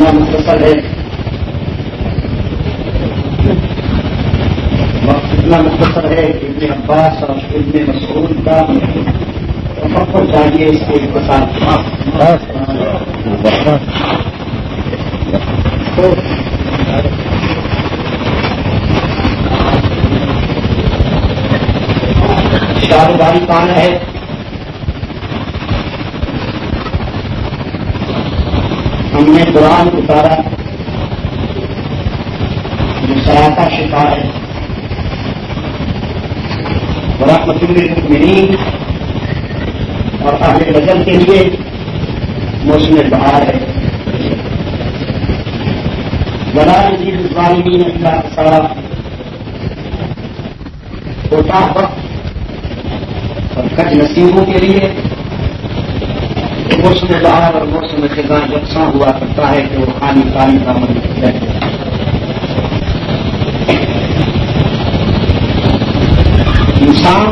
इतना मुख्तसर है। वक्त इतना मुख्तसर है कि इतने अब्बास और इतने मशहूर का सबको चाहिए इसके प्रसाद तो शाहबारी पाना है हमने कुरान उतारा जो सराहता शिकार है। बरामतुमिनी और अहले नज़र के लिए मौसम बहार है। बड़ा जीवानी अल्लाह सारा होता वक्त और कच नसीबों के लिए मौसम बहार और मौसम खिजा यकसा हुआ करता है कि वो खाली काली का मन इंसान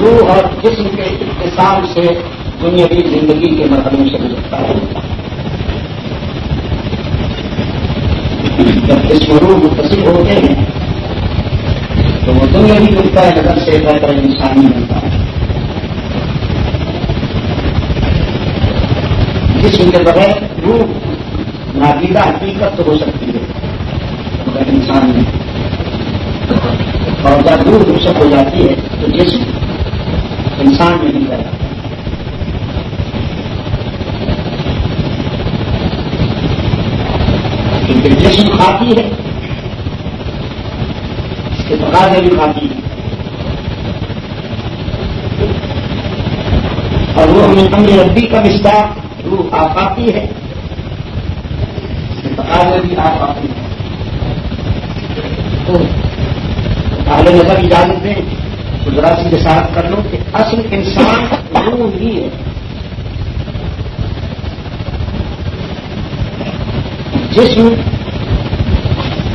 रूह और जिस्म के इस्तेसाल से दुनियावी ज़िंदगी के मरहलों से गुजरता है। जब जिसम रूह मुतसिल होते हैं तो वो दुनियावी नुकता नज़र से बेहतर इंसानी बनता है जिसम के बगैर रूह, नागीदा, हकीकत तो हो सकती है। मगर इंसान में और जब रूह रुसक हो जाती है तो जिसम इंसान में नहीं रहता क्योंकि जिसम खाती है, इसके तकाजे भी खाती है। और वो हमें अमर रब्बी का विस्तार रूह आ पाती है। तकाजे भी आ पाती है। तो पहले नज़र इजाज़त दें तो जरा सी जसारत कर लो कि असल इंसान रूह ही है। जिसम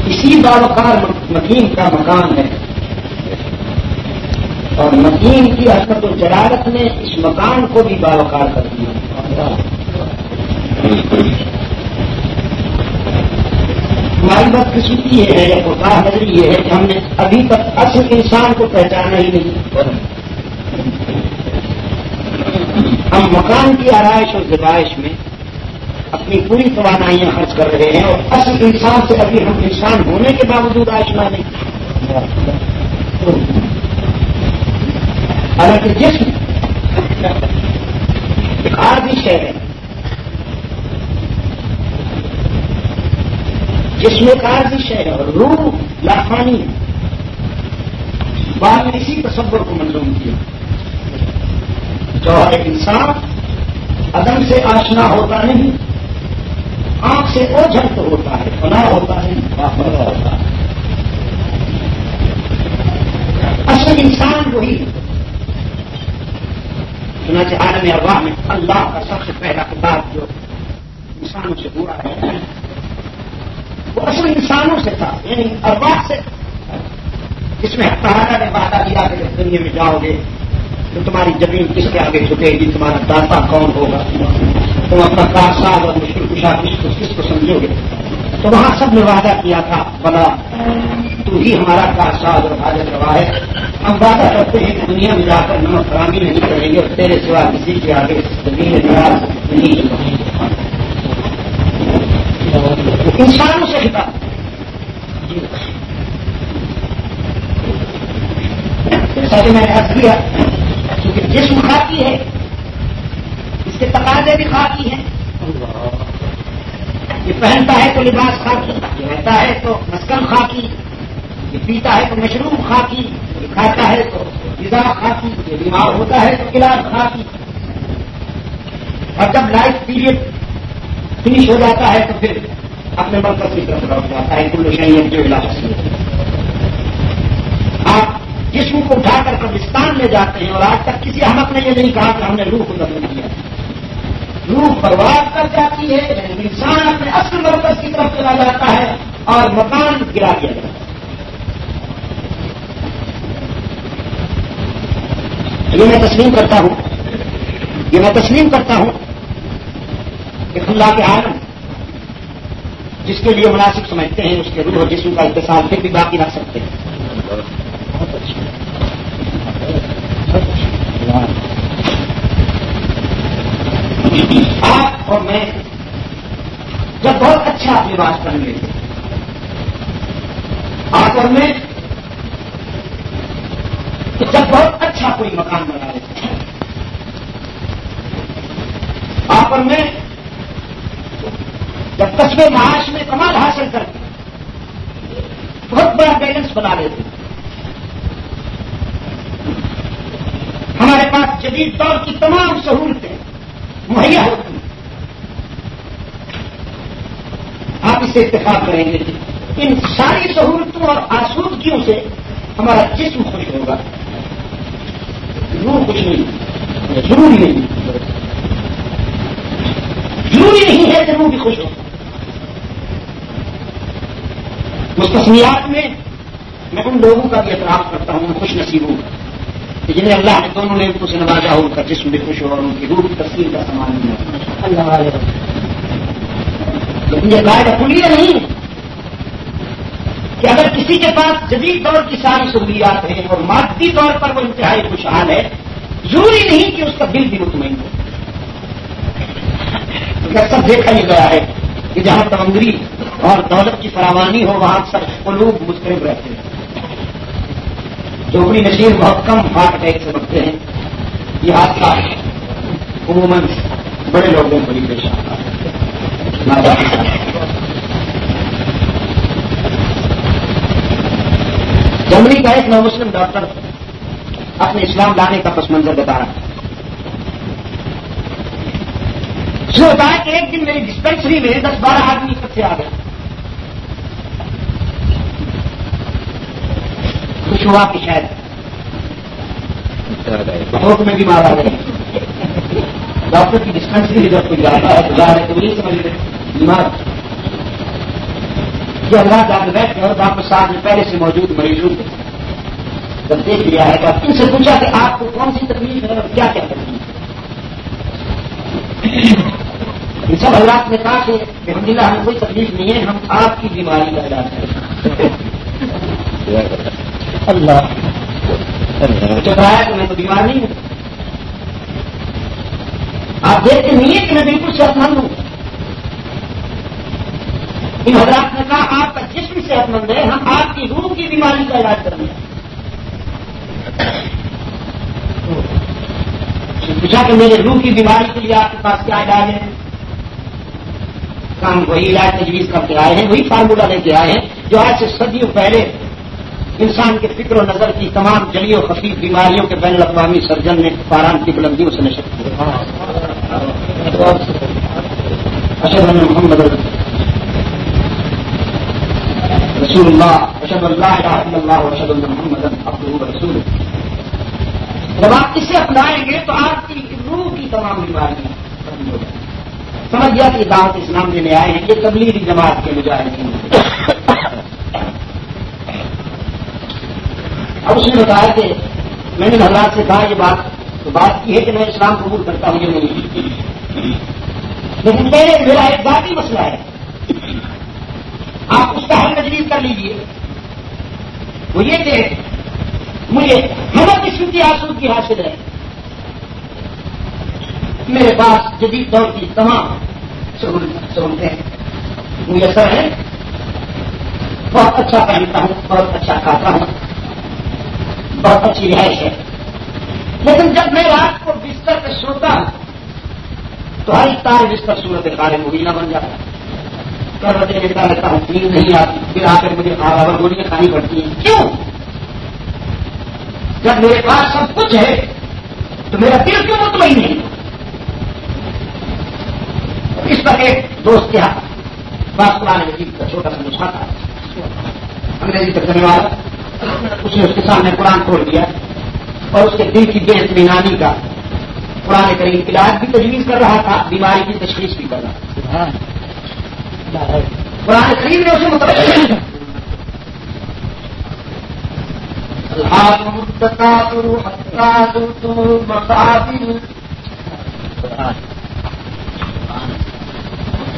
इसी बावकार मकीन का मकान है, और मकीन की हरकत जलालत ने इस मकान को भी बावकार कर दिया। हमारी बात बदकिस्मती है, या नजरी ये है कि हमने अभी तक असल इंसान को पहचाना ही नहीं। हम मकान की आरइश और जबाइश में अपनी पूरी तोानाइयाँ खर्च कर रहे हैं और असल इंसान से अभी हम इंसान होने के बावजूद आशना नहीं। हालाँकि जिसम एक आर्थिक है। जिसमें कार्दिश है और रूह लाफानी है। बाद में इसी तस्वर को मंजूर किया। जौहर इंसान अदम से आशना होता नहीं, आँख से ओझल तो होता है बना होता है वापरा होता है। असल इंसान वही सुना आलम अरवाह में अल्लाह का सबसे पहला किताब जो इंसानों से हुआ है असल इंसानों से था, यानी अरबाब से। जिसमें तहारा ने वादा दिया कि जब दुनिया में जाओगे तो तुम्हारी ज़मीन किसके आगे झुकेगी, तुम्हारा दाता कौन होगा? तुम अपना कारसाज और मुश्किल कुशा किसको किसको समझोगे? तो वहाँ सबने वादा किया था बना तू ही हमारा कारसाज और हाजत रवा है। हम वादा करते हैं कि दुनिया में जाकर नमक हरामी नहीं करेंगे और तेरे सिवा किसी के आगे ज़मीन निराज नहीं इंसानों से खिताब। जैसा मैंने अर्थ किया, क्योंकि जिसम खाती है, इसके तकाजे भी खाती है। ये पहनता है तो लिबास खाकी ये रहता है तो मस्कन खाकी, ये पीता है तो मशरूम खाकी, ये खाता है तो गिजा खाकी, ये बीमार होता है तो इलाज खाकी। और जब लाइफ पीरियड फिनिश हो जाता है तो फिर अपने मरकज की तरफ़ लौट जाता है कुल्लो शहीद जो इलाज आप जिसम को उठाकर कब्रिस्तान में जाते हैं और आज तक किसी अहमद ने यह नहीं कहा कि हमने रूह को दफन किया रूह बर्बाद कर जाती है इंसान अपने असल मरकज की तरफ़ चला जाता है और मकान गिरा दिया जाता है। मैं तस्लीम करता हूँ। ये मैं तस्लीम करता हूँ। कि खुल्ला के आलम। जिसके लिए मुनासिब समझते हैं, उसके रूह जिसम का इतसाल फिर भी बाकी रख सकते हैं। आप और मैं जब बहुत अच्छा लिबास पहन लेते आप और मैं जब बहुत अच्छा कोई मकान बना लेते आप और मैं जब कस्बे महाश में कमाल हासिल करते बहुत बड़ा बैलेंस बना लेते। हमारे पास जदीद दौर की तमाम सहूलतें, मुहैया होती आप इससे इतफाक करेंगे इन सारी सहूलतों और आसूदगियों से हमारा जिस्म खुश होगा। रूह कुछ नहीं ज़रूरी नहीं ज़रूरी नहीं है कि भी खुश हो। उस मुस्तसमियात में मैं उन लोगों का भी एतराफ करता हूँ खुश नसीबों का। जिन्हें अल्लाह ने दोनों ने उनको नवाजा हो उनका जिसम भी खुश हो और उनकी रूह तस्वीर का समान नहीं अल्लाह लेकिन यह कायदा खुलिया नहीं? कि अगर किसी के पास जदीद दौर की सारी सहूलियात हैं और मादी तौर पर वो इंतहाई खुशहाल है ज़रूरी नहीं कि उसका दिल भी मुतमिन हो। अक्सर देखा ही गया है कि जहाँ तमंगरी और दौलत की फरावानी हो, वहाँ अक्सर लोग मुस्तरब रहते हैं। झोपड़ी नशीर बहुत कम हार्ट अटैक से बचते हैं। ये हादसा उमूमन बड़े लोगों को ही पेश आता है। जर्मनी का एक नौ मुस्लिम डॉक्टर अपने इस्लाम लाने का पस मंजर बता रहा उसने बताया कि एक दिन मेरी डिस्पेंसरी में दस बारह आदमी इकट्ठे आ गए कुछ हुआ कि शायद? भोग में बीमार आ गए डॉक्टर की डिस्पेंसरी में जब कोई जाता है तो जा रहे तो नहीं समझ बीमार जो अल्लाह जाकर बैठे और डॉक्टर साहब ने पहले से मौजूद मरीजों को जब देख लिया है तो इनसे पूछा कि आपको कौन सी तकलीफ़ है और क्या क्या तकलीफ़ है? सब हालात ने कहा कि अलहमदिल्ला हमें कोई तकलीफ़ नहीं है, हम आपकी बीमारी का इलाज करें। अल्लाह। चुपराया कि मैं तो बीमार नहीं हूँ। आप देखते नहीं है कि मैं बिल्कुल सेहतमंद हूँ? इन हजरात ने कहा, आपका जिसम सेहतमंद है, हम आपकी रूह की बीमारी का इलाज करेंगे पूछा कि मेरे रूह की बीमारी के लिए आपके पास क्या इलाज है? काम वही इलाज तजवीज करके आए हैं, वही फार्मूला लेके आए हैं, जो आज से सदियों पहले इंसान के फ़िक्र नज़र की तमाम जलियों खफीफ बीमारियों के बैन अवी सर्जन ने पारान की बुलंदियों से नशर किया। अशद मोहम्मद रसूल्ला अशद अल्लाह मोहम्मद अब्दू रसूल जब आप इसे अपनाएँगे तो आपकी रूह की तमाम बीमारियाँ समझ गया कि दावत इस्लाम लेने आए हैं, ये तबलीगी जमात के मुजाहिदीन अब उसने बताया कि मैंने हजरात से कहा ये बात तो बात की है कि मैं इस्लाम कबूल करता हूँ ये नहीं। लेकिन मेरे, मेरा एक जाती मसला है। आप उसका हल तजवीज कर लीजिए। वो ये कि मुझे हर किस्म की आसूदगी हासिल है। मेरे पास जदीद दौर की तमाम सहूलतें मुयसर है। बहुत अच्छा पहनता हूँ, बहुत अच्छा खाता हूँ, बहुत अच्छी रिहाइश है। लेकिन जब मैं रात को बिस्तर पर सोता तो हर तार बिस्तर सूरत कार्य मुबीना बन जाता। है करवटें लेता रहता हूँ, नींद नहीं आती, फिर आकर मुझे बराबर गोलियाँ खानी पड़ती हैं। क्यों? जब मेरे पास सब कुछ है तो मेरा दिल क्यों मुतमईन नहीं पर एक दोस्त के हाथ बात पुराने मजीद का छोटा सा नुस्खा था। अंग्रेज़ी तर्जमे वाला उसने उसके सामने कुरान खोल दिया और उसके दिल की बेहतमीनानी का पुराने करीब इलाज भी तजवीज कर रहा था बीमारी की तशखीस भी कर रहा था। पुराने करीब ने उसे मतलब मकाबिल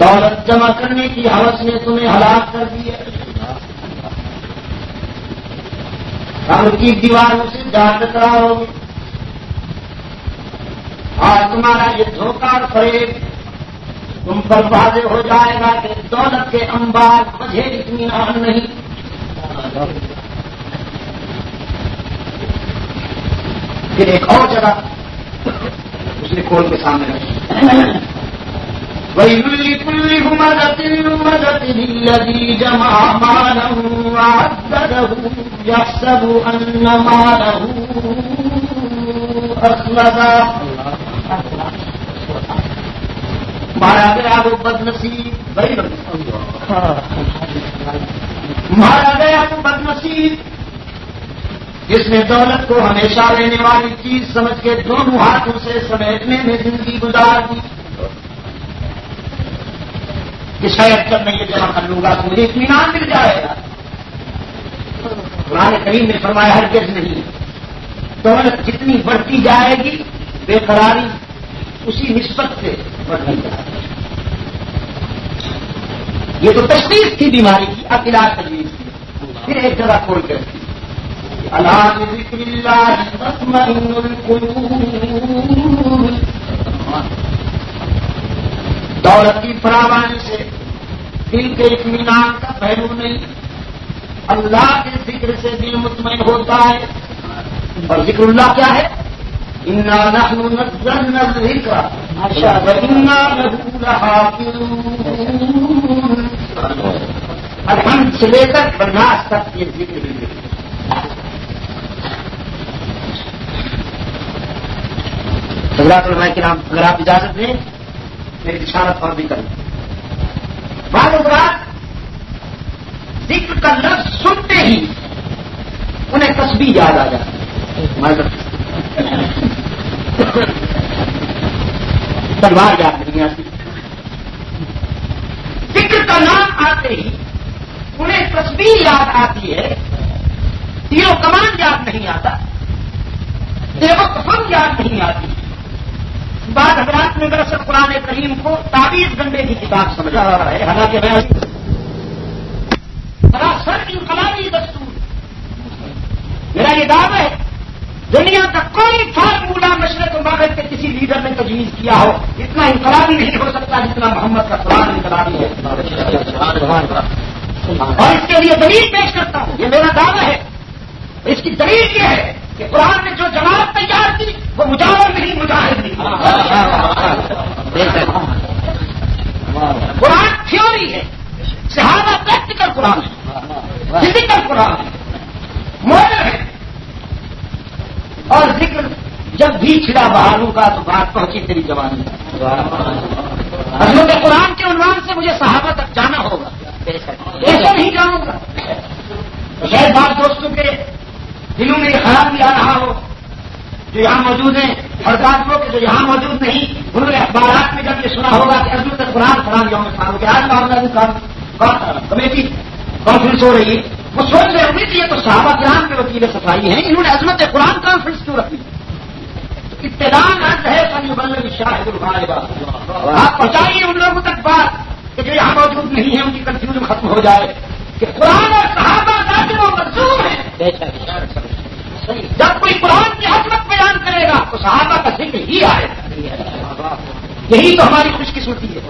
दौलत जमा करने की हवस ने तुम्हें हलाक कर दिया हम की दीवारों से जाग कराओगे आज तुम्हारा ये धोखा और फरेब तुम पर वादे हो जाएगा कि दौलत के अंबार मुझे इतमान नहीं। फिर एक और जगह उसने खोल के सामने रखी। वही मिली पुल्ली मदती जमा मानू आदरू मानू महाराजा वो बदनसीब। बड़ी महाराजा वो बदनसीब। जिसने दौलत को हमेशा रहने वाली चीज़ समझ के दोनों हाथों से समेटने में ज़िंदगी गुजार दी। कि शायद जब मैं ये जमा कर लूँगा तो मुझे इतमान मिल जाएगा। पुराने करीब ने फरमाया हर किस नहीं। दौलत जितनी बढ़ती जाएगी, बेकरारी उसी निस्बत से बढ़ती जाएगी। ये तो तशवीश थी बीमारी की अब इलाज तजवीज की। फिर एक जगह खोल कर दौलत की फरावानी से दिल के इतमान का पहलू नहीं। अल्लाह के ज़िक्र से दिल मुतमिन होता है। और जिक्रल्ला क्या है? इन्ना नहनु नज़र नज़र का अच्छा इन्ना नहू स्थान है और हम छिले तक बर्दाश्त तक ये जीत लेंगे के नाम अगर आप इजाज़त दें, मेरी इशारत और भी करें। बाद उपरात ज़िक्र का लफ्ज सुनते ही उन्हें तस्वीर याद आ जाती मगर तलवार याद नहीं आती। आते ही उन्हें तस्वीर याद आती है तीनों कमान याद नहीं आता देवक हम याद नहीं आती। बाद हजरात में दरअसल कुरान करीम को ताबीज गंडे की किताब समझा रहा है। हालाँकि मैं सर इनकलाबी दस्तूर मेरा ये दावा है दुनिया का कोई फार्मूला मशरक मगरब के किसी लीडर ने तजवीज किया हो, इतना इंकलाबी नहीं हो सकता जितना मोहम्मद का कुरान इंकलाबी है। और इसके लिए दलील पेश करता हूँ, ये मेरा दावा है। इसकी दलील यह है कि कुरान ने जो जवाब तैयार की, वो मुजावर नहीं, मुजाहिद नहीं। कुरान थ्योरी है। सहारा प्रैक्टिकल कुरान है, फ़िज़िकल कुरान है। मॉडल और ज़िक्र जब भी छिड़ा बहालू का तो बात पहुँची तेरी जवानी। हज़रत कुरान के उन्वान से मुझे सहाबा तक जाना होगा। ऐसा नहीं जाऊँगा तो शायद बात दोस्तों के दिलों में खराब भी आ रहा हो जो यहाँ मौजूद है और काफिलों के जो यहाँ मौजूद नहीं उन्होंने अखबार में जब ये सुना होगा कि हज़रत कुरान फलाम यौम शाम के आज मामला कमेटी कॉन्फ्रेंस हो रही है। वो सोच रहे होंगे कि ये तो साहबा किराम के वकील सफ़ाई हैं इन्होंने अजमत कुरान कॉन्फ्रेंस क्यों रखी? तो इब्तदान अर्ज़ है सनी शाहिद आप पहुंचाइए उन लोगों तक बात कि जो यहाँ मौजूद नहीं है उनकी कंफ्यूजन खत्म हो जाए कि कुरान और साहबा जाते वो मजदूर है। जब कोई कुरान की हजमत बयान करेगा तो साहबा का ज़िक्र ही आएगा यही तो हमारी खुशकिस्मती है।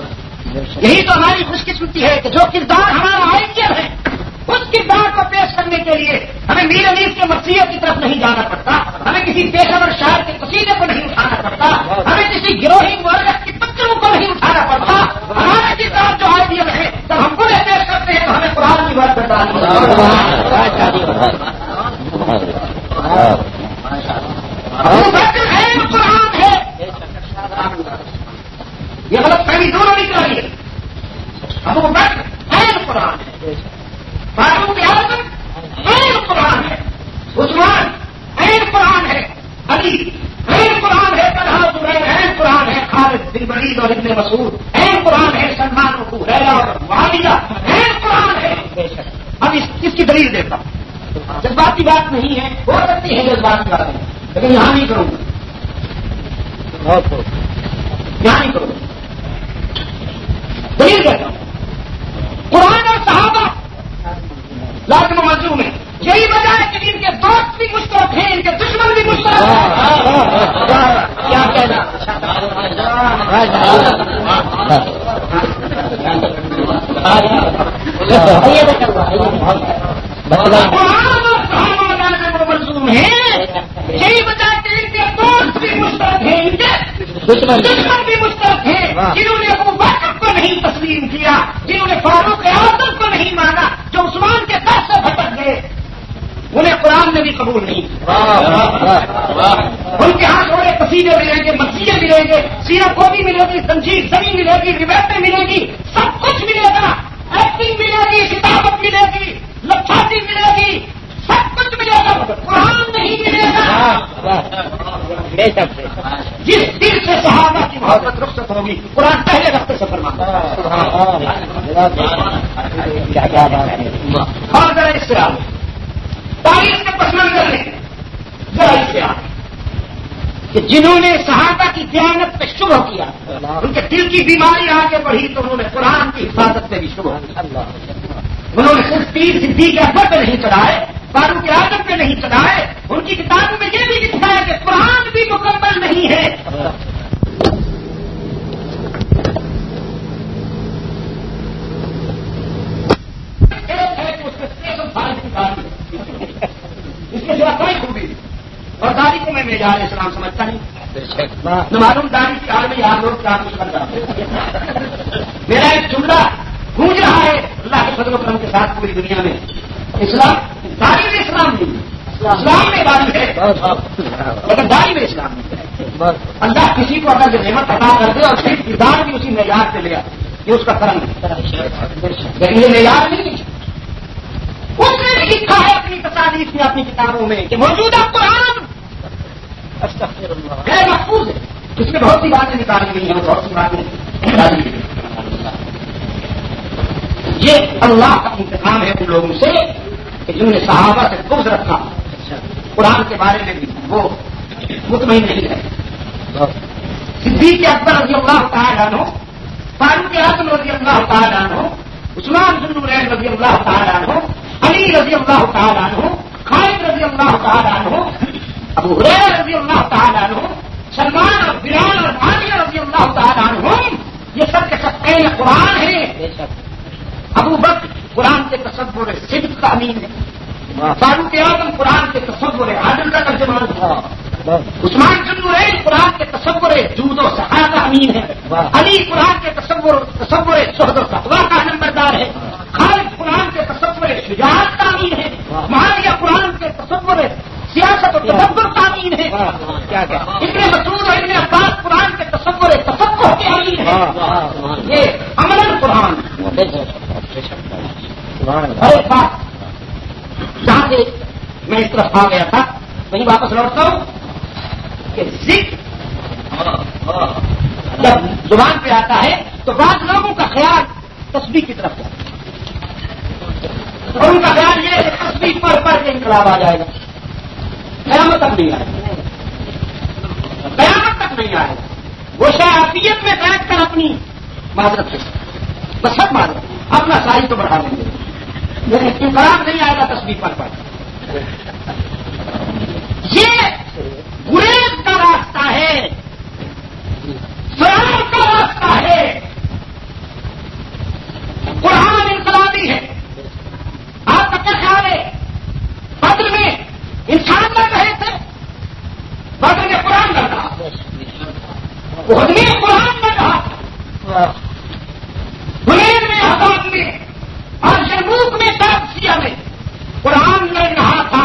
यही तो हमारी खुशकिस्मती है कि जो किरदार हमारा आइडियल है उस किरदार को पेश करने के लिए हमें मीर अनीस के मसीह की तरफ़ नहीं जाना पड़ता। हमें किसी पेशावर शहर के पसीने को नहीं उठाना पड़ता। हमें किसी गिरोही वर्ग के पत्थरों को नहीं उठाना पड़ता। हमारा किरदार जो आइडियल है जब हम खुद पेश करते हैं तो हमें कुरान की बात बतानी नहीं है हो सकती है जज्बात की बात लेकिन यहाँ नहीं करूँगा। यहाँ नहीं करूँगा। दलील देता हूँ। कुरान और सहाबा लाजम मजलूम है यही वजह है कि इनके दोस्त भी मुश्तरक हैं इनके दुश्मन भी मुश्तरक हैं क्या कहना? सहाबा दुश्मन। दुश्मन भी मुश्तरक हैं। जिन्होंने अबू बकर को नहीं तस्लीम किया जिन्होंने फारूक आज़म को नहीं माना जो उस्मान के दर से भटक गए। उन्हें कुरान में भी कबूल नहीं उनके हाथ थोड़े कसीदे मिलेंगे मसीहे मिलेंगे सीरत गोभी मिलेगी संजीव जमी मिलेगी रिवायतें मिलेगी सब कुछ मिलेगा। एक्टिंग मिलेगी किताबत मिलेगी लच्छाती मिलेगी सब कुछ मिलेगा कुरान नहीं मिलेगा। जिस दिल से सहाबा की मोहब्बत रुखसत होगी कुरान पहले रफ्ते से फरमा। क्या क्या बात है? और जरा इससे आओ तारीख के पसंद कर लें। जरा इससे आओ कि जिन्होंने सहाबा की दयानत पे शुभ किया उनके दिल की बीमारी आगे बढ़ी तो उन्होंने कुरान की हिफाजत पे भी शुभ किया। उन्होंने सिर्फ़ तीर सिद्धि के अफर नहीं चढ़ाए फारूक के आदम पे नहीं चढ़ाए उनकी किताबों में यह भी लिखा है कि कुरान भी मुकम्मल नहीं है। इसके सिवा कोई खूबी और दादी को मैं मेजार इस्लाम समझता नहीं। मालूम दादी की हाल में यार लोग क्या कुछ कर रहा मेरा एक जुमला गूंज रहा है। अल्लाह के फजल करम के साथ पूरी दुनिया में। इस्लाम दाढ़ी में इस्लाम नहीं इस्लाम में दाढ़ी है मगर दाढ़ी में इस्लाम नहीं है। अल्लाह किसी को अगर नेमत अदा कर दे और फिर किरदार भी उसी मैार से ले आए ये उसका कर्म लेकिन ये मैार नहीं है। उसने लिखा है अपनी तसानीफ में अपनी किताबों में कि मौजूदा कुरान गैर महफूज है। इसमें बहुत सी बातें निकाली गई हैं बहुत सी बातें निकाली गई ये अल्लाह का इंतज़ाम है उन लोगों से। कि जिन्होंने सहाबा से बुझ रखा। कुरान के बारे में भी वो मुतमिन नहीं है। सिद्दीक अकबर रज़ी अल्लाह तआला फारूक आज़म रज़ी अल्लाह तआला उस्मान जुन्नूरैन रज़ी अल्लाह तआला अली रज़ी अल्लाह तआला खालिद रज़ी अल्लाह तआला अबू हुरैरा रज़ी अल्लाह तआला सलमान और बिलाल और मानिया रज़ी अल्लाह तआला ये सब के सब अहले कुरान है। अबू बकर कुरान के तस्वुर सिद्ध का अमीन है। फारूक आज़म कुरान के तस्वुर आदम का तर्जमान है। उस्मान जुन्नूरैन कुरान के तस्वुर जूदो सहा का अमीन है। अली कुरान के तस्वुर तस्वुर शहद तकवा का नंबरदार है। खालिद कुरान के तस्वुर शुजात का अमीन है। महारिया कुरान के तस्वुर सियासत और तदब्बर का अमीन है। क्या क्या इतने मसूद और इतने अब्बास कुरान के तस्वुर तफक्को के अमीन है। ये अमलन कुरान। और एक बात जहाँ से मैं इस तरफ़ आ गया था। वहीं वापस लौटता हूँ कि ज़िक्र जब ज़ुबान पे आता है तो बाद लोगों का ख्याल तस्वीर की तरफ़ जाता है। और उनका ख्याल ये है तस्वीर पर पर के इनकलाब आ जाएगा। कयामत तक नहीं आएगा। कयामत तक नहीं आएगा। वो शराफियत में बैठ कर अपनी माजरत से बस सब माजरत अपना साइज़ तो बढ़ा लेंगे लेकिन इनकलाब नहीं आएगा तस्वीर पर पर। ये गुरेज का रास्ता है। फरार का रास्ता है। कुरान इनकलाबी है। आपका क्या ख्याल है बद्र में इंसान लड़ रहे थे। बद्र में कुरान लड़ रहा। में कुरान लड़ हुनैन में अहदाब में और जरमूक में तापसिया में कुरान लड़ रहा था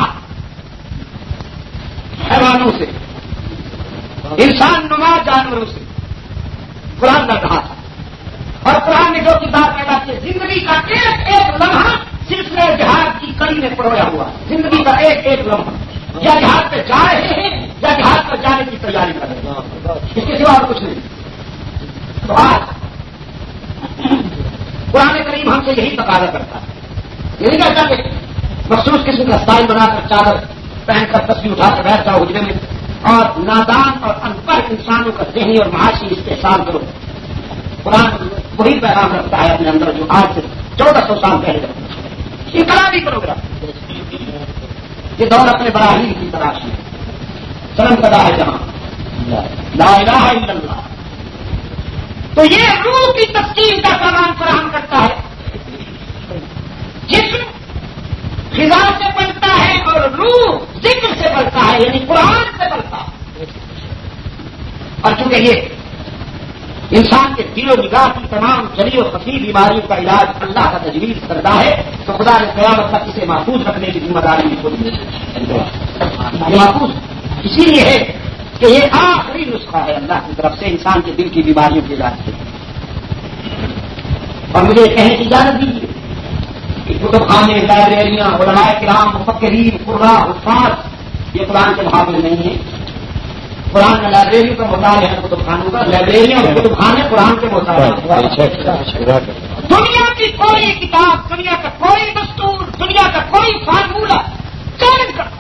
हैवानों से इंसान नुमा जानवरों से कुरान लड़ रहा था और कुरान ने जो किताब पैदा की ज़िंदगी का एक एक लम्हा सिलसिले जहाज़ की कड़ी में परोया हुआ ज़िंदगी का एक एक लम्हा या जहाज़ पे जा रहे हैं या जहाज़ पर जाने की तैयारी कर रहे हैं इसके सिवा और कुछ नहीं। तो आज पुराने करीब हमसे यही तकाजा करता है। ये नहीं कहता कि मखसूस किस्म का स्टाइल बनाकर चादर पहनकर तस्वीर उठाकर बैठ जाओ उजरे में। और नादान और अनपढ़ इंसानों का जहनी और महाशी इस्तेसाल करो कुरान वही पैगाम रखता है अपने अंदर जो आज से चौदह सौ साल पहले। इनकलाबी प्रोग्राम। ये दौर अपने बराही की तलाश में। चरम कदा है जहाँ। तो ये रूह की तस्कीर का सामान फराहम करता है। जिसम खिजा से बनता है और रूह ज़िक्र से बनता है, यानी कुरान से बनता है। और चूँकि ये इंसान के दिलो निगाह की तमाम जली और खफी बीमारियों का इलाज अल्लाह का तजवीज करता है तो खुदा ने कयामत तक इसे महफूज रखने की ज़िम्मेदारी भी खुद महफूज। इसीलिए है कि ये आखिरी नुस्खा है अल्लाह की तरफ़ से इंसान के दिल की बीमारियों के इलाज के और मुझे कहने की इजाज़त दीजिए कि कुतुब खाने लाइब्रेरियाँ उलमाए किराम मुफक्रीन कुर्रा हुफाज ये कुरान के मुकाबले नहीं है। कुरान में लाइब्रेरियों का मुताल है कुतुब खानों का लाइब्रेरियों और कुतुब खाने कुरान के मुताल दुनिया की कोई किताब दुनिया का कोई दस्तूर दुनिया का कोई फार्मूला चैलेंज करता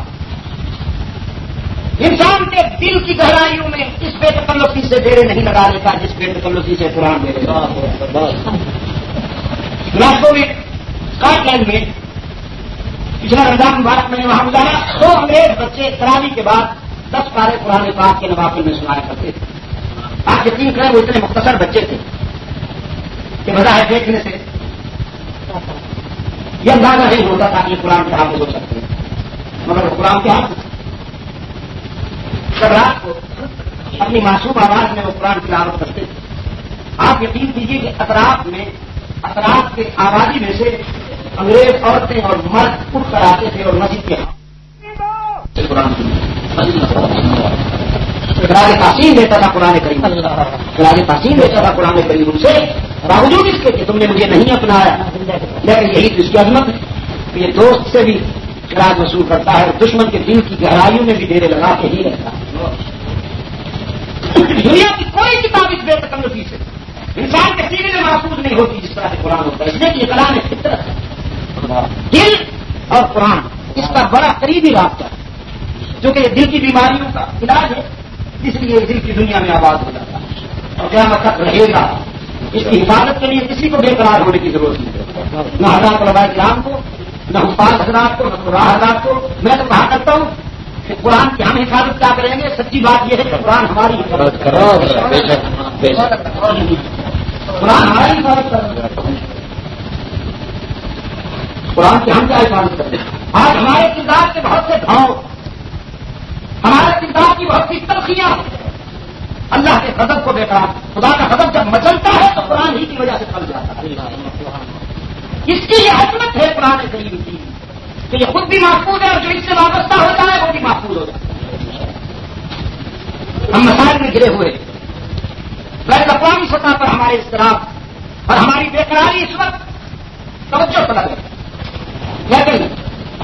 इंसान के दिल की गहराइयों में इस बेतकल्लुफी से डेरे नहीं लगा लेता, जिस बेतकल्लुफी से कुरान दे इलाकों में स्कॉटलैंड में, पिछला रमज़ान मुबारक मैंने वहाँ गुजारा दो अंग्रेज़ बच्चे तरावी के बाद दस पारे पुराने पाक के नवाफिल में सुनाया करते थे। आप यकीन करें, वो इतने मुख्तसर बच्चे थे कि मज़ा देखने से यह अंदाज़ा नहीं होता था कि कुरान के हाफिज हो सकते मगर कुरान के हाफिज रात को अपनी मासूम आवाज़ में वो कुरान की लावत करते थे आप यकीन कीजिए कि अतराफ में, अतराफ के आबादी में से अंग्रेज़ औरतें और मर्द उठ कर आते थे और मस्जिद के खराज तासीम देता था कुरान करीम। खराज तासीम देता था कुरान करीम उनसे। बावजूद इसके कि तुमने मुझे नहीं अपनाया। लेकिन यही तो इसकी अजमत है ये दोस्त से भी खराज वसूल करता है और दुश्मन के दिल की गहराइयों में भी डेरे लगा के ही रहता है। दुनिया की कोई किताब इस बेतकल्लुफी से इंसान के सीने में महसूस नहीं होती जिस तरह से कुरान होता है। इसलिए कि कलाम है फितरत है। दिल और कुरान इसका बड़ा करीबी रास्ता है। जो कि दिल की बीमारियों का इलाज है, इसलिए दिल की दुनिया में आबाद हो जाता है। और क्या तक रहेगा? इसकी हिफाजत के लिए किसी को बेकरार होने की ज़रूरत नहीं है। न हजरात राम को, न हुफाज हजरात को, न खुरा हजरात को। मैं तो कहा करता हूँ कि कुरान की हम हिफाजत क्या करेंगे? सच्ची बात यह है कि कुरान हमारी हिफाजत कुरान हमारी हिफाजत कर कुरान की हम क्या हिफाजत करते आज हमारे किरदार के बहुत से भाव हमारे किरदार की बहुत सी तलखियाँ अल्लाह के गदब को बेकार खुदा का गदब जब मचलता है तो कुरान ही की वजह से फल जाता है। इसकी ये हजमत है कुरान करीम की। कि ये खुद भी महफूज है और जो इससे वाबस्ता होता है, वो भी महफूज हो जाता है। हम मसाइल में गिरे हुए गैर अकवामी सतह पर हमारे इस्तेराब और हमारी बेकरारी इस वक्त तवज्जो तलब है। लेकिन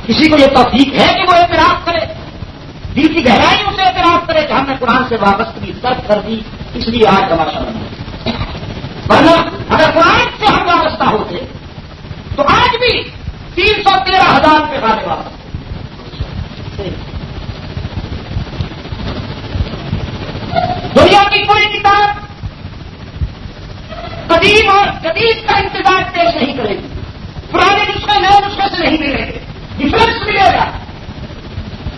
किसी को यह तौफीक है कि वो एतराफ करे, दिल की गहराइयों से एतराफ करे कि हमने कुरान से वाबस्तगी तर्क कर दी, इसलिए आज तमाशा बना वरना अगर कुरान से हम वाबस्ता होते तो तीन सौ तेरह हज़ार रुपये खाने वाला दुनिया की कोई किताब कदीम और जदीद का इंतज़ार पेश नहीं करेगी। पुराने नुस्खे नए नुस्खे से नहीं मिलेंगे डिफरेंस मिलेगा।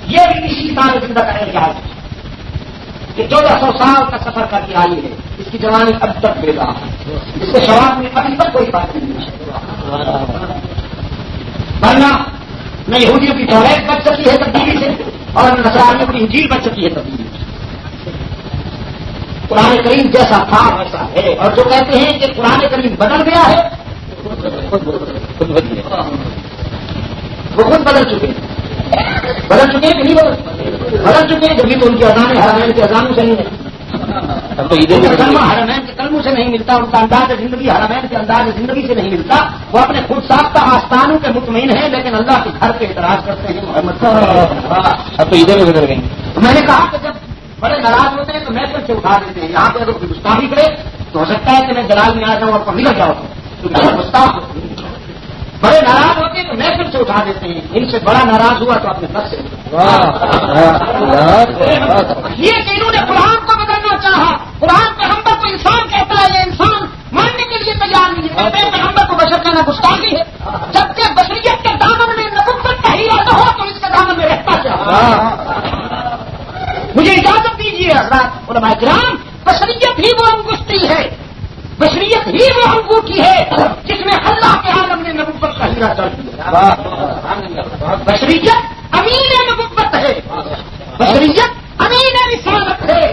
ये भी किताब में ज़िंदा करेंगे आज कि चौदह सौ साल का सफ़र करके आई है। इसकी जवानी अब तक बेदार है। इसके शराब में अभी तक कोई बात नहीं है। वरना न यहूदियों की तौरेत बच सकी है तब्दीली से और नसरानियों की इंजील बच सकी है तब्दीली से कुरान करीम जैसा था, वैसा है। और जो कहते हैं कि कुरान करीम बदल गया है, वो खुद बदल चुके हैं। बदल चुके हैं कि नहीं बदल? बदल चुके हैं जबकि तो उनकी अजान है हरमैन की अजानों से नहीं है। तो भी कलमा हरमैन के कलमों से नहीं मिलता उनका अंदाज ज़िंदगी हरमैन के अंदाज ज़िंदगी से नहीं मिलता। वो अपने खुद साख्ता आस्थानों के मुतमिन है लेकिन अल्लाह के घर पे एतराज़ करते हैं मोहम्मद अब तो इधर भी बदल गई तो मैंने कहा कि जब बड़े नाराज़ होते हैं तो महफिल से उठा देते हैं। यहाँ पे अगर गुस्ताखी करे तो हो सकता है कि मैं जलाल में आ जाऊँ और निकल जाओ क्योंकि गुस्ताख बड़े नाराज़ होते हैं तो महफिल से उठा देते हैं। इनसे बड़ा नाराज़ हुआ तो अपने घर से। ये कि इन्होंने कुरान को चाहा कुरान पैगंबर को इंसान कहता है ये इंसान मानने के लिए तैयार नहीं है। पैगंबर को बशर करना गुस्ताखी है। जबकि बशरियत के दामन में नबुत का हीरा न हो तो इसके दामन में रहता क्या? मुझे इजाज़त दीजिए हजरात उलमा बशरियत ही वो अंगुष्ठी है। बशरियत ही वो अंगूठी है जिसमें अल्लाह के आलम ने नबुत का हीरा चढ़ बशरियत अमीन नबुत है। बशरियत अमीन रिसालत है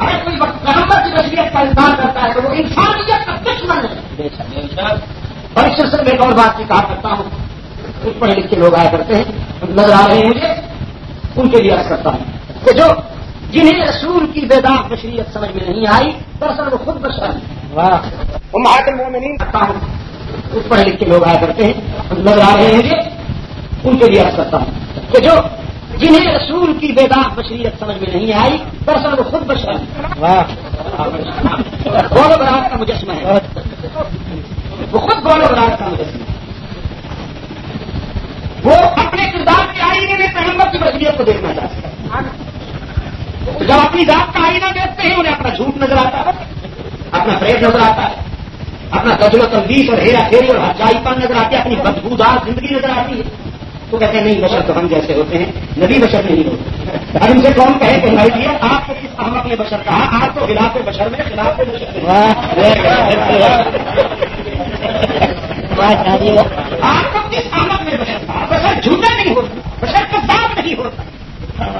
अगर कोई पैगंबर की इंकार करता है तो वो इंसानियत का दुश्मन है। और इस सिलसिले में एक और बात की कहा करता हूँ। कुछ पढ़े लिखे लोग आया करते हैं नज़र आ रहे हैं मुझे उनके लिए अर्ज़ करता हूँ। कि जो जिन्हें रसूल की बेदाग बशरियत समझ में नहीं आई दरअसल वो खुद बशर करता हूँ। कुछ पढ़े लिखे लोग आया करते हैं नज़र आ रहे हैं मुझे उनके लिए अर्ज़ करता हूँ। कि जो जिन्हें रसूल की बेदाग बशरियत समझ में नहीं आई दरअसल वो खुद बशर गौरव बरात का मुजस्मा है। वो खुद गौरव बरात का मुजस्मा है। वो अपने किरदार के आईने में पैगंबर की बशरियत को देखना चाहते हैं। तो जब अपनी जात का आईना देखते हैं उन्हें अपना झूठ नज़र आता है अपना प्रेम नज़र आता है अपना गज़ल तलबीस और हेरा फेरी और हजाईपन नज़र आती है अपनी बदबूदार ज़िंदगी नज़र आती है। तो कहते हैं नहीं बशर तो हम जैसे होते हैं। नबी बशर नहीं होते। अब इनसे कौन कहे कि भाई जी आपको किस अहमक ने बशर कहा आप तो खिलाफ बशर में खिलाफ बशर आपको किस अहमक ने बशर कहा बशर झूठा नहीं होता बशर कसाब नहीं होता।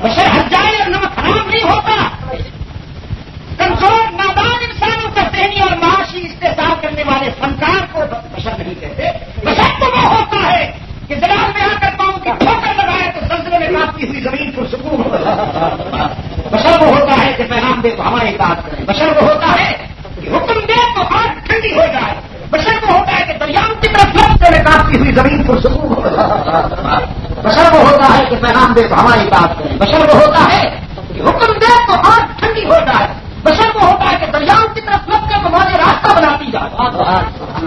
बशर हजाई और नमक हराम नहीं होता। कमज़ोर नादान इंसानों का सहनी और माशी इस्तेसाल करने वाले फनकार को बशर नहीं कहते। बशर तो वो होता है। कि जलाल में आकर पाऊँ की ठोकर लगाए तो जल्जले में काटती हुई ज़मीन को सुकून हो। बशर वो होता है कि पैगाम दे तो हमारी बात करें। बशर वो होता है कि हुक्म दे तो आग ठंडी हो जाए। बशर वो होता है कि दरियाओं की तरफ़ लपटे में काटती हुई ज़मीन को सुकून हो बशर वो होता है कि पैगाम दे तो हमारी बात करें। बशर वो होता है कि हुक्म दे तो आग ठंडी हो जाए। बशर वो होता है कि दरियाओं की तरफ़ लपटे को मौजे रास्ता बनाती जाए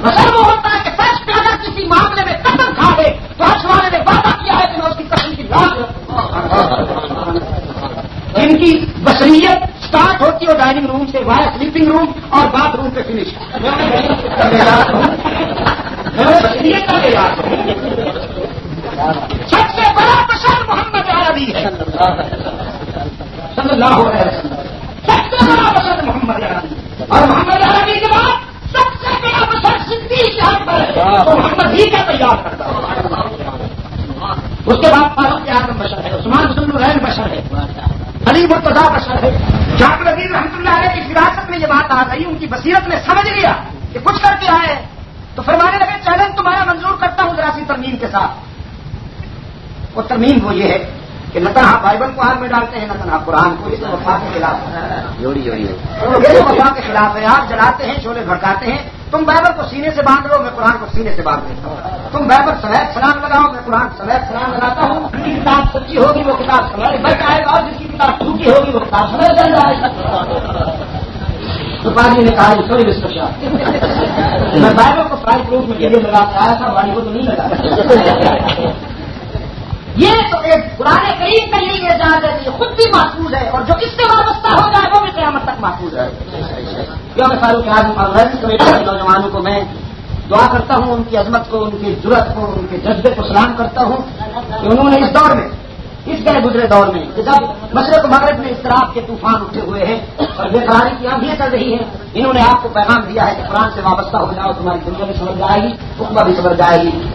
बशर वो होता है कि फर्श पे अगर किसी मामले में कसम खा दे तो हर्ष वाले ने वादा किया है कि मैं उसकी कसम की लाश रखूँगा। इनकी बशरियत स्टार्ट होती है डाइनिंग रूम से स्लीपिंग रूम और बाथरूम पे फिनिश का सबसे बड़ा बशर मोहम्मद अरबी है। सबसे बड़ा बशर मोहम्मद अरबी और मोहम्मद अरबी के बाद सबसे बड़ा बशर सिद्दीक अकबर है। तो मोहम्मद ही का तैयार करता उसके बाद फारूक आज़म बशर है। उस्मान सुल्लुरैन बशर है। अली मुर्तजा बशर है जाकर नबी रहमतुल्लाह अलैह की गई उनकी बसीरत में समझ लिया कि कुछ करके आए। तो फरमाने लगे चैलेंज तुम्हारा मंजूर करता हूँ जरा सी तरमीम के साथ। वो तरमीम वो ये है कि न तनहा बाइबल को हाथ में डालते हैं न तनहा कुरान को। ये तो वफा के खिलाफ है। जोड़ी जोड़ी। ये तो वफा के खिलाफ है। आप जलाते हैं शोले भड़काते हैं। तुम बाइबल को सीने से बाँध लो मैं कुरान को सीने से बाँध देता हूँ। तुम बाइबल सवैद सलाम लगाओ मैं कुरान सवैद सलाम लगाता हूँ। जिसकी किताब सच्ची होगी वो किताब समय बच आएगा और जिसकी किताब झूठी होगी वो किताब समय जाएगा तो पाजी ने कहा सॉरी मिस्टर शाह मैं बाइबल को फ्राई प्रूफ में लिए लगा के आया था वाली को तो नहीं लगा ये तो एक पुराने करीब का ही एजाज है ये खुद भी महफूज है और जो इससे वाबस्ता हो जाए वो भी क्यामत तक महफूज है। क्यों मैं फारूक आज़म कमेटी के नौजवानों को मैं दुआ करता हूँ उनकी अजमत को उनकी ज़रूरत को उनके जज्बे को सलाम करता हूँ कि उन्होंने इस दौर में इस गए गुजरे दौर में? कि जब मशरक मगरब में इसराब के तूफ़ान उठे हुए हैं और बेकरारी की आंधियाँ चल रही है, इन्होंने आपको पैगाम दिया है कि कुरान से वाबस्ता हो जाओ, तुम्हारी दुनिया भी समझ जाएगी उकमा भी समझ जाएगी।